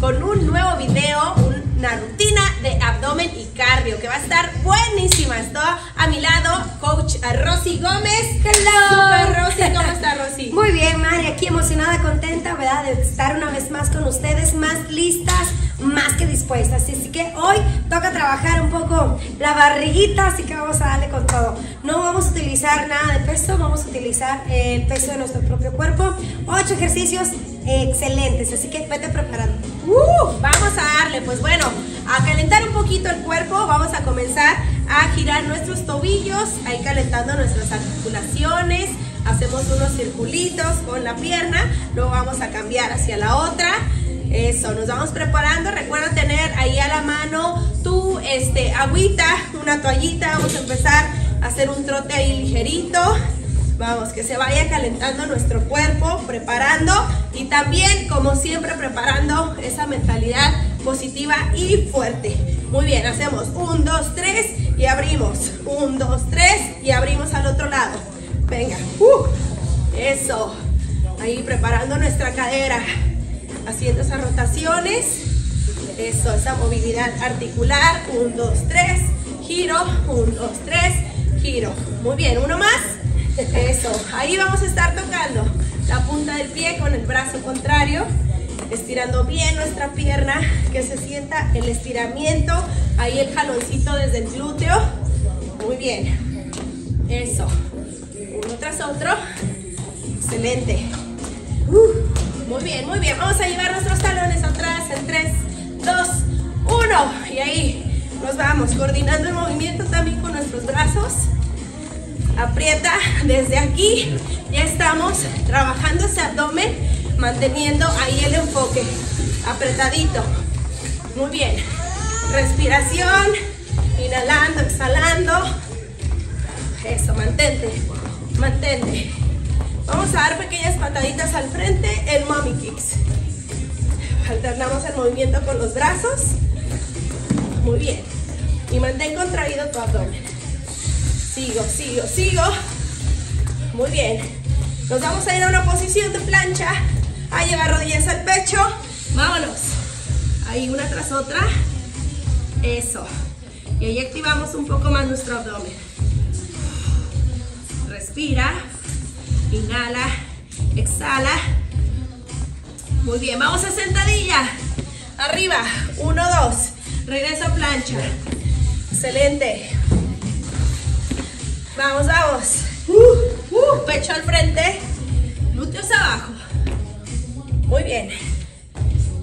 con un nuevo video, una rutina de abdomen y cardio que va a estar buenísima. Está a mi lado coach Rosy Gómez. Hello. Rosy, ¿cómo está Rosy? Muy bien, Mari, aquí emocionada, contenta, ¿verdad? De estar una vez más con ustedes, más listas, más que dispuestas. Así que hoy toca trabajar un poco la barriguita, así que vamos a darle con todo. No vamos a utilizar nada de peso, vamos a utilizar el peso de nuestro propio cuerpo. Ocho ejercicios excelentes, así que vete preparando. Uh, vamos a darle, pues bueno, a calentar un poquito el cuerpo, vamos a comenzar a girar nuestros tobillos, ahí calentando nuestras articulaciones, hacemos unos circulitos con la pierna, luego vamos a cambiar hacia la otra, eso, nos vamos preparando, recuerda tener ahí a la mano tu este, agüita, una toallita, vamos a empezar a hacer un trote ahí ligerito, Vamos, que se vaya calentando nuestro cuerpo, preparando y también, como siempre, preparando esa mentalidad positiva y fuerte. Muy bien, hacemos un, dos, tres y abrimos. Un, dos, tres y abrimos al otro lado. Venga, uh, eso. Ahí preparando nuestra cadera, haciendo esas rotaciones. Eso, esa movilidad articular. Un, dos, tres, giro. Un, dos, tres, giro. Muy bien, uno más. Eso, ahí vamos a estar tocando la punta del pie con el brazo contrario, estirando bien nuestra pierna, que se sienta el estiramiento, ahí el jaloncito desde el glúteo. Muy bien, eso, uno tras otro, excelente. Uh, muy bien, muy bien, vamos a llevar nuestros talones atrás en 3, 2, 1 y ahí nos vamos coordinando el movimiento también con nuestros brazos aprieta desde aquí, ya estamos trabajando ese abdomen, manteniendo ahí el enfoque, apretadito, muy bien, respiración, inhalando, exhalando, eso, mantente, mantente, vamos a dar pequeñas pataditas al frente, el mommy kicks, alternamos el movimiento con los brazos, muy bien, y mantén contraído tu abdomen, Sigo, sigo, sigo. Muy bien. Nos vamos a ir a una posición de plancha. A llevar rodillas al pecho. Vámonos. Ahí una tras otra. Eso. Y ahí activamos un poco más nuestro abdomen. Respira. Inhala. Exhala. Muy bien. Vamos a sentadilla. Arriba. Uno, dos. Regreso a plancha. Excelente. Vamos, vamos. Uh, uh, pecho al frente, glúteos abajo. Muy bien.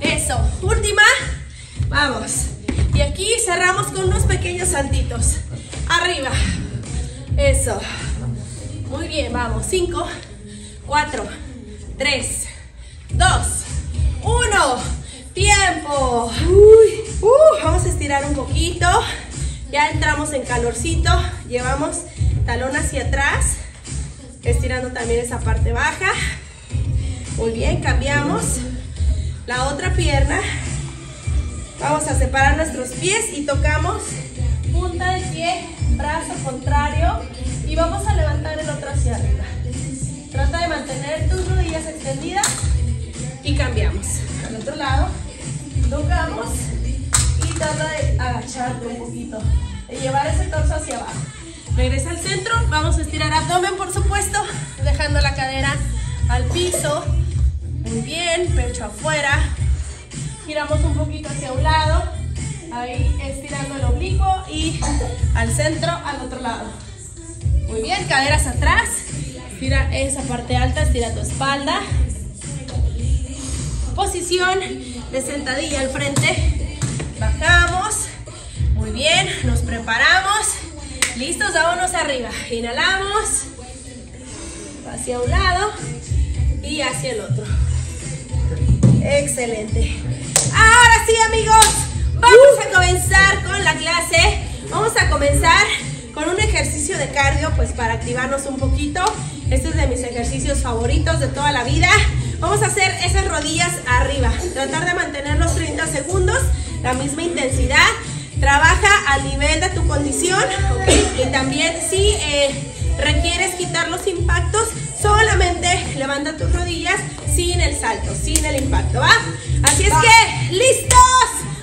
Eso. Última. Vamos. Y aquí cerramos con unos pequeños saltitos. Arriba. Eso. Muy bien, vamos. Cinco, cuatro, tres, dos, uno. Tiempo. Uy. Uh, vamos a estirar un poquito. Ya entramos en calorcito. Llevamos talón hacia atrás, estirando también esa parte baja. Muy bien, cambiamos. La otra pierna. Vamos a separar nuestros pies y tocamos punta del pie, brazo contrario y vamos a levantar el otro hacia arriba. Trata de mantener tus rodillas extendidas y cambiamos. Al otro lado, tocamos y trata de agacharte un poquito, de llevar ese torso hacia abajo. Regresa al centro, vamos a estirar abdomen por supuesto, dejando la cadera al piso. Muy bien, pecho afuera. Giramos un poquito hacia un lado, ahí estirando el oblicuo y al centro, al otro lado. Muy bien, caderas atrás, estira esa parte alta, estira tu espalda. Posición de sentadilla al frente, bajamos. Muy bien, nos preparamos. Listos, vámonos arriba. Inhalamos. Hacia un lado y hacia el otro. Excelente. Ahora sí, amigos, vamos a comenzar con la clase. Vamos a comenzar con un ejercicio de cardio, pues para activarnos un poquito. Este es de mis ejercicios favoritos de toda la vida. Vamos a hacer esas rodillas arriba. Tratar de mantener los 30 segundos, la misma intensidad. Trabaja al nivel de tu condición, ¿ok? Y también si eh, requieres quitar los impactos, solamente levanta tus rodillas sin el salto, sin el impacto, ¿va? Así es que, ¡listos!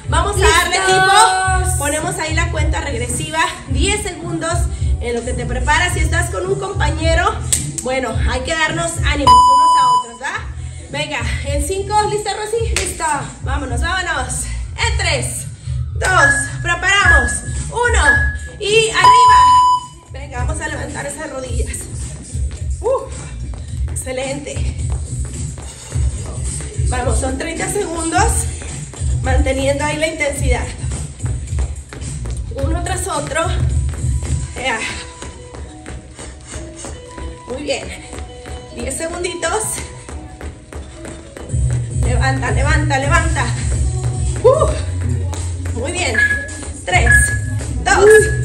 Vamos a darle tiempo. Ponemos ahí la cuenta regresiva, 10 segundos en lo que te preparas. Si estás con un compañero, bueno, hay que darnos ánimos unos a otros, ¿va? Venga, en 5, ¿lista Rosy? Listo. Vámonos, vámonos. En 3, 2, preparamos. 1 y arriba. Venga, vamos a levantar esas rodillas. Uh, excelente. Vamos, son 30 segundos manteniendo ahí la intensidad. Uno tras otro. Ya. Muy bien. 10 segunditos. Levanta, levanta, levanta. Uh, muy bien. 3, 2,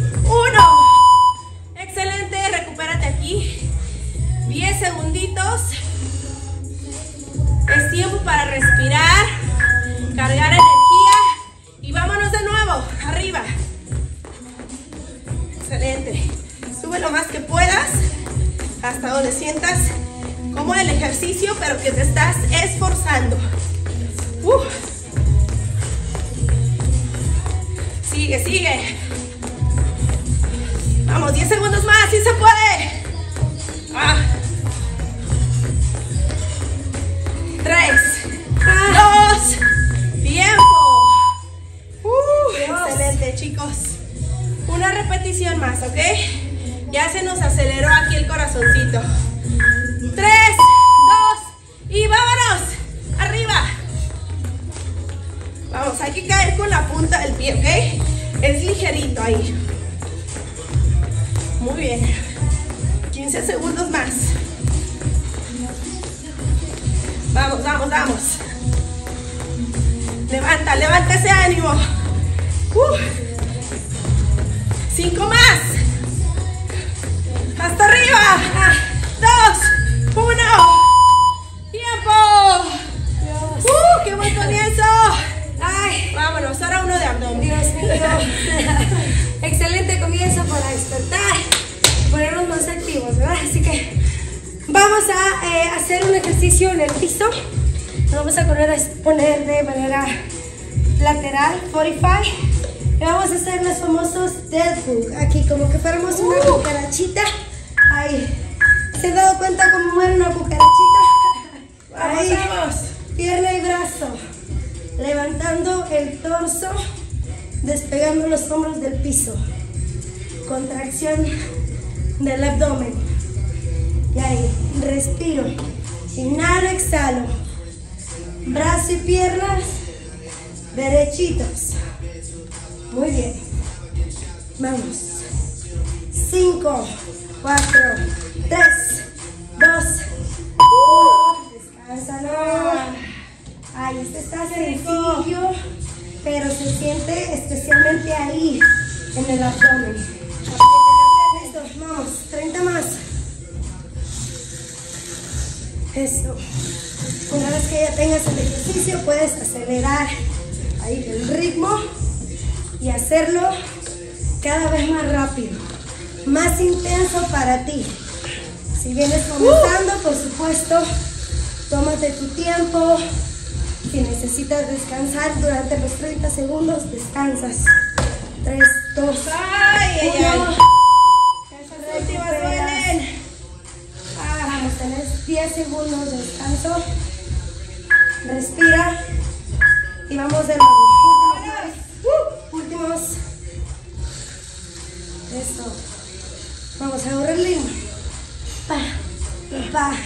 repetición más, ¿ok? Ya se nos aceleró aquí el corazoncito. 3, 2 y vámonos. Arriba. Vamos, hay que caer con la punta del pie, ¿ok? Es ligerito ahí. Muy bien. 15 segundos más. Vamos, vamos, vamos. Levanta, levanta ese ánimo. Uh. Cinco más. Hasta arriba. Dos, uno. Tiempo. Uh, qué buen comienzo. Ay, Vámonos, ahora uno de abdomen. Dios mío. Excelente comienzo para despertar, ponernos más activos, ¿verdad? Así que vamos a eh, hacer un ejercicio en el piso. Nos vamos a poner, a poner de manera lateral, 45. Y vamos a hacer los famosos dead bug. Aquí, como que fuéramos una cucarachita. Ahí. ¿Se han dado cuenta cómo muere una cucarachita? Vamos, Ahí. vamos. Pierna y brazo. Levantando el torso, despegando los hombros del piso. Contracción del abdomen. Y ahí, respiro. Inhalo, exhalo. Brazo y piernas derechitos. Muy bien. Vamos. 5, 4, 3, 2, 1. Descansa. Ahí este está sencillo, pero se siente especialmente ahí, en el abdomen. Listo, vamos, 30 más. Eso. Una vez que ya tengas el ejercicio, puedes acelerar ahí el ritmo y hacerlo cada vez más rápido, más intenso para ti. Si vienes comenzando, por supuesto, tómate tu tiempo. Si necesitas descansar durante los 30 segundos, descansas. 3, 2, Ay, ay, 1. ay. Esas últimas duelen. Ah, Vamos, tenés 10 segundos de descanso. Respira. Y vamos de nuevo.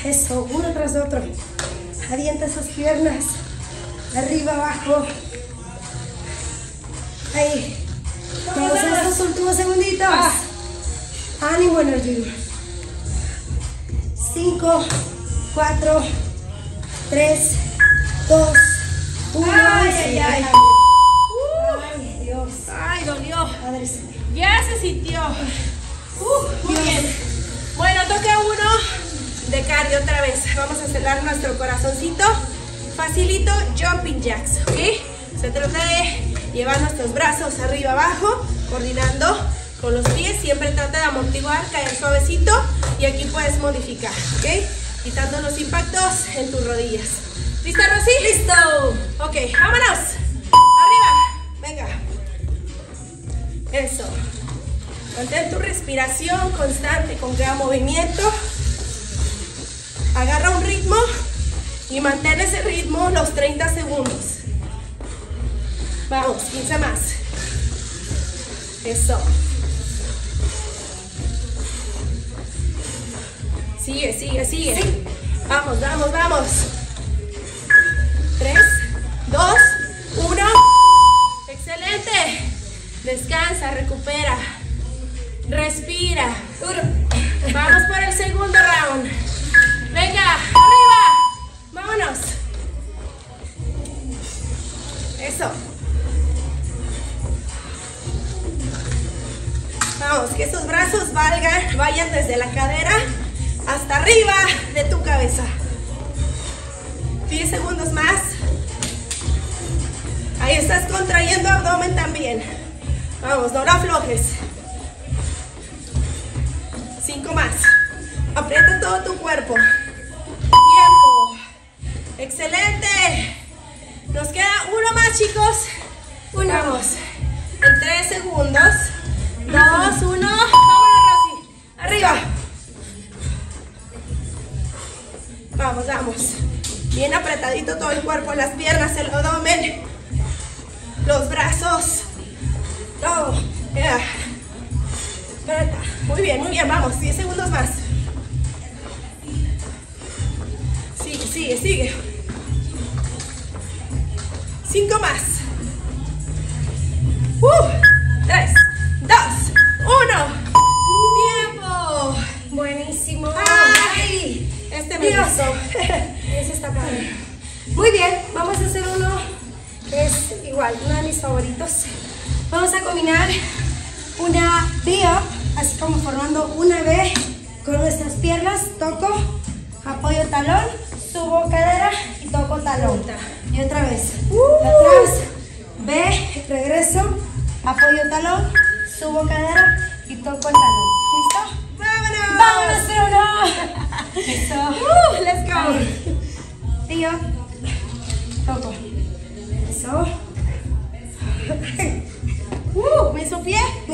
Eso. Uno tras otro. Avienta esas piernas. Arriba, abajo. Ahí. Vamos a estos últimos segunditos. Ánimo en el ritmo. 5, 4, 3, 2, 1. Ay, ay, ay. Ay, Dios. Ay, dolió. Padre. Ya se sintió. Uh, muy bien. Bueno, toca uno de cardio otra vez. Vamos a acelerar nuestro corazoncito. Facilito jumping jacks, ¿ok? Se trata de llevar nuestros brazos arriba abajo, coordinando con los pies, siempre trata de amortiguar, caer suavecito y aquí puedes modificar, ¿ok? Quitando los impactos en tus rodillas. ¿Lista, Rosy? ¡Listo! Ok, vámonos. Arriba, venga. Eso. Mantén tu respiración constante con cada movimiento. Agarra un ritmo y mantén ese ritmo los 30 segundos. Vamos, 15 más. Eso. Sigue, sigue, sigue. Vamos, vamos, vamos. 3, 2, 1. Excelente. Descansa, recupera. Respira. Vamos por el segundo round. Venga, arriba. Vámonos. Eso. Vamos, que esos brazos valgan, vayan desde la cadera hasta arriba de tu cabeza. 10 segundos más. Ahí estás contrayendo abdomen también. Vamos, no lo aflojes. 5 más. Aprieta todo tu cuerpo. Excelente. Nos queda uno más, chicos. Uno. Vamos. En 3 segundos. 2, 1. Vámonos, Rosy. Arriba. Vamos, vamos. Bien apretadito todo el cuerpo, las piernas, el abdomen, los brazos. Todo. Yeah. Muy bien, muy bien. Vamos, 10 segundos más. Sigue, sigue. 5 más. 3, 2,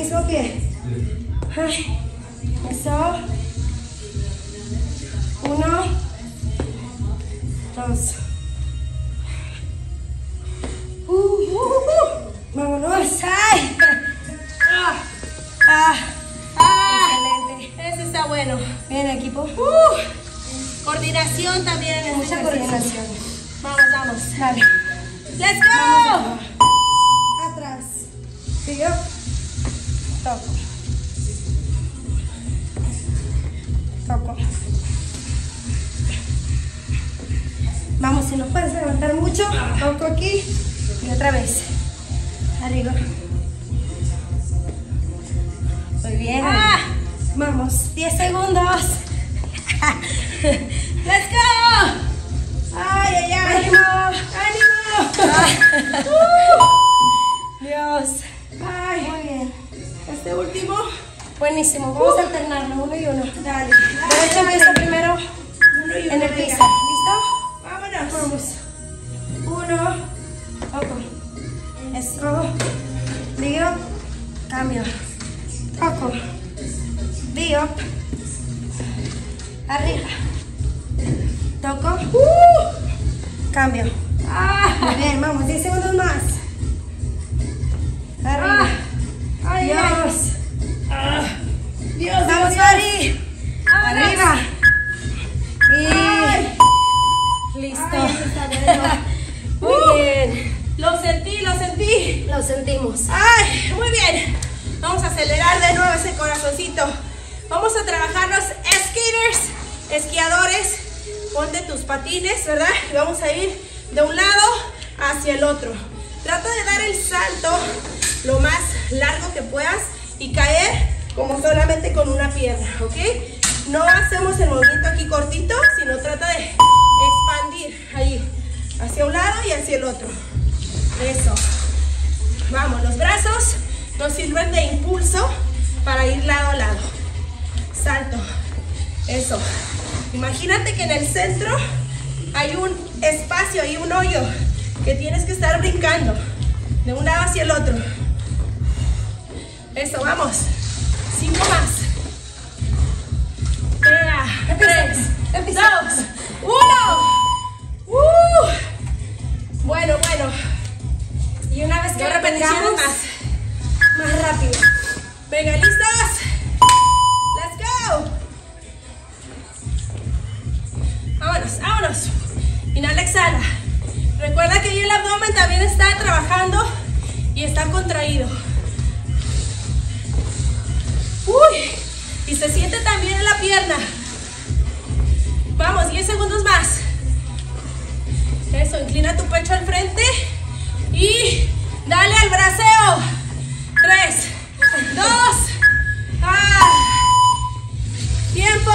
Mismo pie. Ay. Eso. Uno. Dos. Uh, uh, uh. Vámonos. Ay. Ah. Ah. Ah, Excelente. ese está bueno. Bien, equipo. Uh, coordinación también. Mucha este coordinación. Vamos, vamos. Dale. Let's go. Atrás. Tío. Toco. Toco. Vamos, si no puedes levantar mucho, toco aquí y otra vez. Arriba. Muy bien. Ah. Vamos, 10 segundos. Let's go. Ay, ay, ay. ¡Ánimo! ¡Ánimo! Dios. Este último. Buenísimo. Vamos a alternarlo uno y uno. Dale. Derecho empieza primero Uno y uno. en el piso. ¿Listo? Vámonos. Vamos. Uno. Toco. Eso. Dio. Cambio. Toco. Dio. Arriba. Toco. Cambio. Muy bien, vamos. 10 segundos más. Arriba. Ay, Ay, muy bien. Vamos a acelerar de nuevo ese corazoncito. Vamos a trabajar los skaters, esquiadores. Ponte tus patines, ¿verdad? Y vamos a ir de un lado hacia el otro. Trata de dar el salto lo más largo que puedas y caer como solamente con una pierna, ¿ok? No hacemos el movimiento aquí cortito, sino trata de expandir ahí, hacia un lado y hacia el otro. Eso. Vamos, los brazos nos sirven de impulso para ir lado a lado. Salto. Eso. Imagínate que en el centro hay un espacio, hay un hoyo que tienes que estar brincando de un lado hacia el otro. Eso, vamos. Cinco más. Tres, dos, uno. Uh. Bueno, bueno. Y una vez que Dos repeticiones más. más rápido. Venga, ¿listos? Let's go. Vámonos, vámonos. Inhala, exhala. Recuerda que ahí el abdomen también está trabajando y está contraído. Uy, y se siente también en la pierna. Vamos, 10 segundos más. Eso, inclina tu pecho al frente y dale al braceo. Tres, dos, ah. tiempo.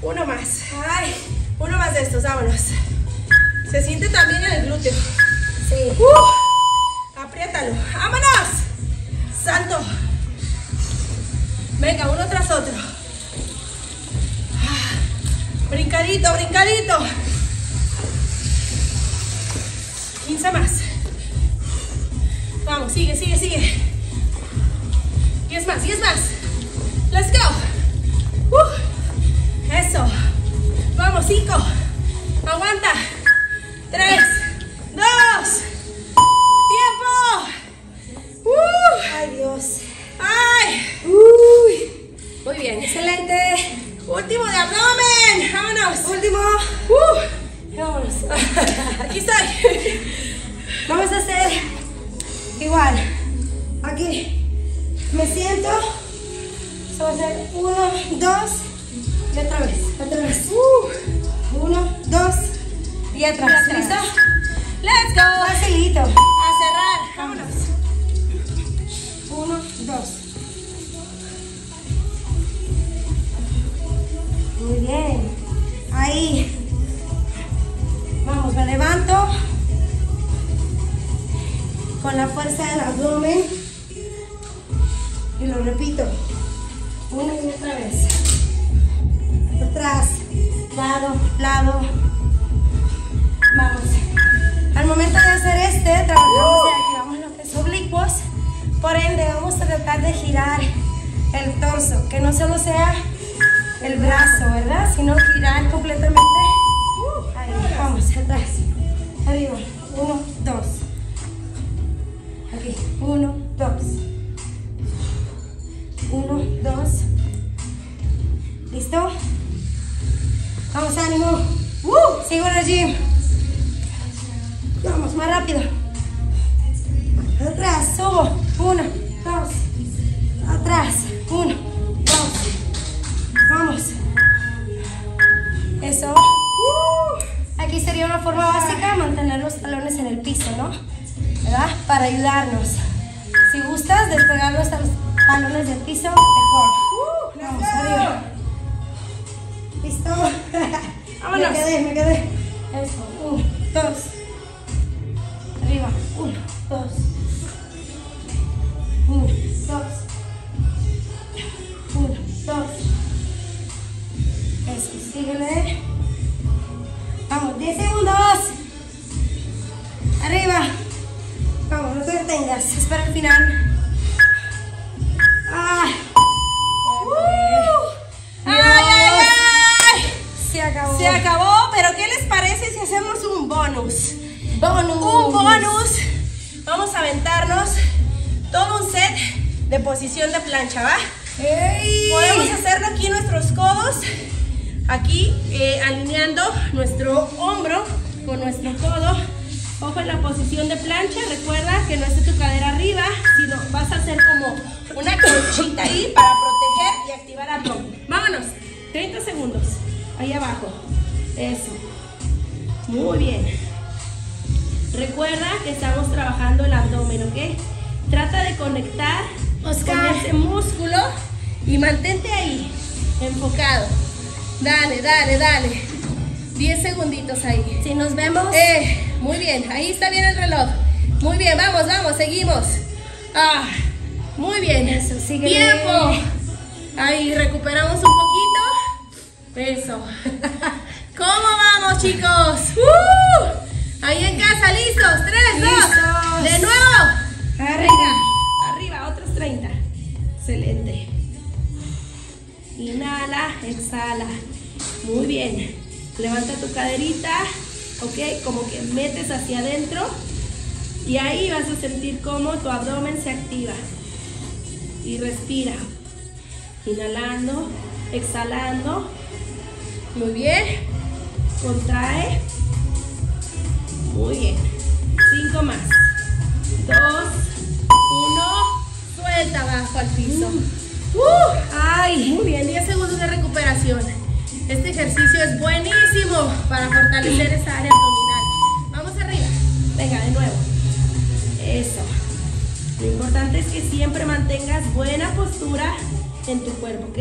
Uno más. Ay, uno más de estos, vámonos. Se siente también en el glúteo. Sí. Uh, apriétalo. ¡Vámonos! Salto. Venga, uno tras otro. Ah, Brincadito, brincadito. 15 más. Vamos, sigue, sigue, sigue. 30 segundos, ahí abajo. Eso. Muy bien. Recuerda que estamos trabajando el abdomen, ¿ok? Trata de conectar Oscar. con ese músculo y mantente ahí, enfocado. Dale, dale, dale. 10 segunditos ahí. Si nos vemos. Eh, muy bien, ahí está bien el reloj. Muy bien, vamos, vamos, seguimos. Ah, Muy bien. Eso, síguele. Tiempo. Ahí recuperamos un poquito. Eso. ¿Cómo vamos, chicos? ¡Uh! Ahí en casa, listos. Tres, dos. De nuevo. Arriba. Arriba, otros 30. Excelente. Inhala, exhala. Muy bien. Levanta tu caderita, ok, como que metes hacia adentro. Y ahí vas a sentir cómo tu abdomen se activa. Y respira. Inhalando, exhalando. Muy bien. Contrae. Muy bien. Cinco más. Dos, uno. Suelta abajo al piso. Uh, Ay. muy bien, 10 segundos de recuperación. Este ejercicio es buenísimo para fortalecer esa área abdominal. Vamos arriba. Venga, de nuevo. Eso. Lo importante es que siempre mantengas buena postura en tu cuerpo, ¿ok?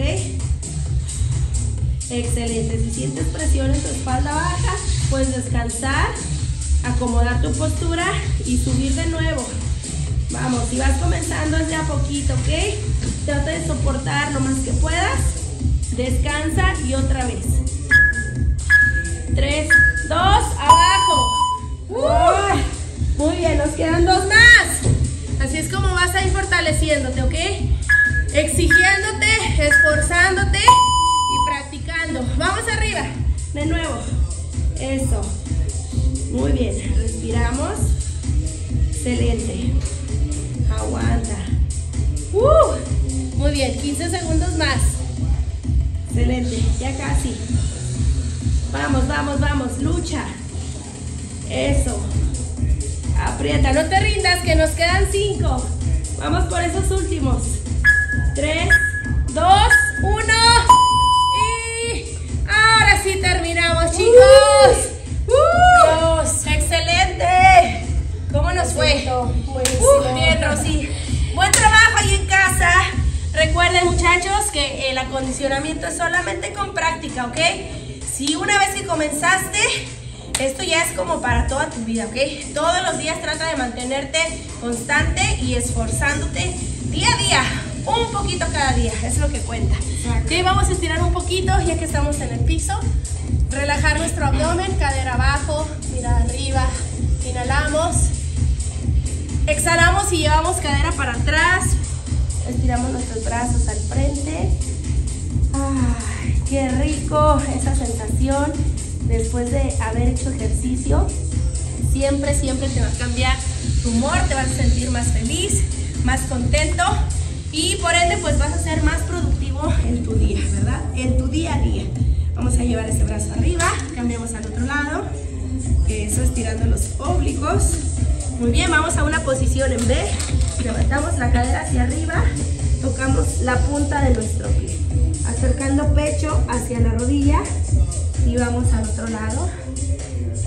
Excelente. Si sientes presión en tu espalda baja, puedes descansar, acomodar tu postura y subir de nuevo. Vamos, si vas comenzando es a poquito, ¿ok? Trata de soportar lo más que puedas. Descansa y otra vez. Tres, dos, abajo. Uh, muy bien, nos quedan dos más. Así es como vas a ir fortaleciéndote, ¿ok? Exigiéndote, esforzándote. Vamos arriba. De nuevo. Eso. Muy bien. Respiramos. Excelente. Aguanta. Uh, muy bien. 15 segundos más. Excelente. Ya casi. Vamos, vamos, vamos. Lucha. Eso. Aprieta. No te rindas que nos quedan 5. Vamos por esos últimos. 3, 2, 1. Chicos. Uh, Dios. excelente. ¿Cómo nos fue? Uh, bien, Rosy. Buen trabajo ahí en casa. Recuerden, muchachos, que el acondicionamiento es solamente con práctica, ¿ok? Si una vez que comenzaste, esto ya es como para toda tu vida, ¿ok? Todos los días trata de mantenerte constante y esforzándote día a día, un poquito cada día, es lo que cuenta. Ok, vamos a estirar un poquito ya que estamos en el piso. Relajar nuestro abdomen, cadera abajo, mirada arriba. Inhalamos. Exhalamos y llevamos cadera para atrás. Estiramos nuestros brazos al frente. Ay, qué rico esa sensación después de haber hecho ejercicio. Siempre, siempre te va a cambiar tu humor, te vas a sentir más feliz, más contento y por ende pues vas a ser más productivo en tu día, ¿verdad? En tu día a día. Vamos a llevar ese brazo arriba, cambiamos al otro lado. Eso, estirando los oblicuos. Muy bien, vamos a una posición en B. Levantamos la cadera hacia arriba, tocamos la punta de nuestro pie, acercando pecho hacia la rodilla y vamos al otro lado.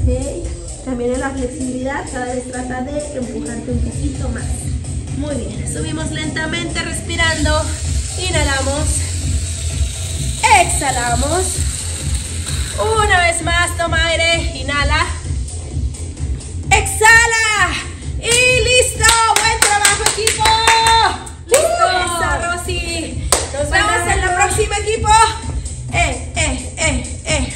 Ok. También en la flexibilidad, cada vez trata de empujarte un poquito más. Muy bien, subimos lentamente respirando. Inhalamos. Exhalamos. Una vez más, toma aire, inhala. Exhala. Y listo. Buen trabajo, equipo. Listo. Uh, Rosy. Nos vemos en la próxima, equipo. Eh, eh, eh, eh.